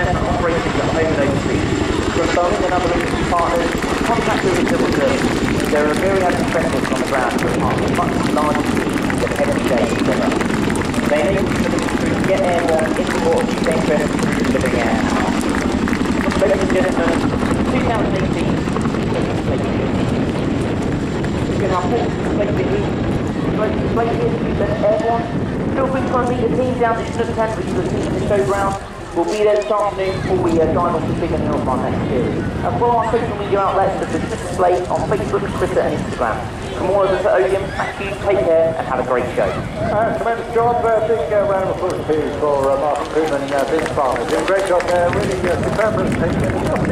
successful operations at home and overseas. Boeing and other industry partners, contractors and civil servants, there are myriad of specialists on the ground who are part of a much larger team than every day together. They enable you to get airborne into what you think through living air. Ladies and gentlemen, 2018 Can I put places, places, airborne? Feel free to meet the team down at tent, which is the team in the showground. We'll be there this afternoon before we uh, dive off to Biggin Hill our next series. And follow our social media outlets that are displayed on Facebook, Twitter and Instagram. From all of us at Odiham, thank you, take care and have a great show. Uh, tremendous job. Uh, big uh, round of applause for uh, Martin Koeman, uh, business partner. Doing a great job there. Really uh, superb presentation.